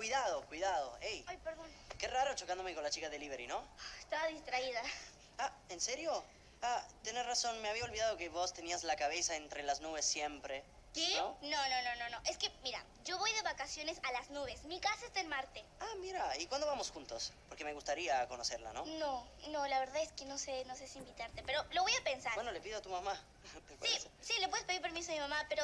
cuidado, cuidado. Ey, Ay, perdón. qué raro chocándome con la chica delivery, ¿no? Estaba distraída. Ah, ¿en serio? Ah, tenés razón, me había olvidado que vos tenías la cabeza entre las nubes siempre. ¿Qué? ¿No? No, no, no, no, no. Es que, mira, yo voy de vacaciones a las nubes. Mi casa está en Marte. Ah, mira, ¿y cuándo vamos juntos? Porque me gustaría conocerla, ¿no? No, no, la verdad es que no sé, no sé si invitarte, pero lo voy a pensar. Bueno, le pido a tu mamá. ¿Te sí, sí, le puedes pedir permiso a mi mamá, pero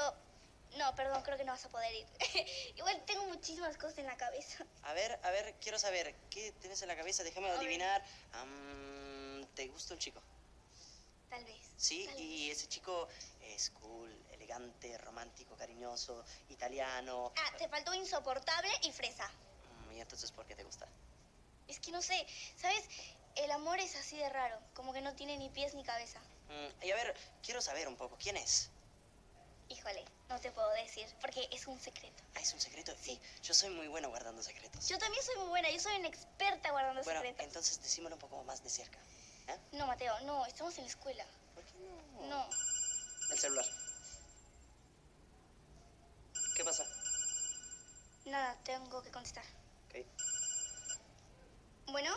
no, perdón, creo que no vas a poder ir. Igual tengo muchísimas cosas en la cabeza. A ver, a ver, quiero saber, ¿qué tienes en la cabeza? Déjame adivinar. Am, ¿Te gusta un chico? Tal vez. Sí, tal y ese chico es cool, elegante, romántico, cariñoso, italiano. Ah, te faltó insoportable y fresa. Mm, ¿Y entonces por qué te gusta? Es que no sé, ¿sabes? El amor es así de raro, como que no tiene ni pies ni cabeza. Mm, y a ver, quiero saber un poco, ¿quién es? No te puedo decir, porque es un secreto. Ah, es un secreto. Sí. Yo soy muy bueno guardando secretos. Yo también soy muy buena, yo soy una experta guardando bueno, secretos. entonces decímelo un poco más de cerca. ¿eh? No, Mateo, no, estamos en la escuela. ¿Por qué no? No. El celular. ¿Qué pasa? Nada, tengo que contestar. Ok. ¿Bueno?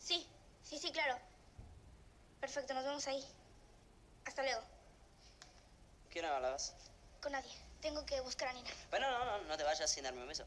Sí, sí, sí, claro. Perfecto, nos vemos ahí. Hasta luego qué hora? Con nadie. Tengo que buscar a Nina. Bueno, no, no, no te vayas sin darme un beso.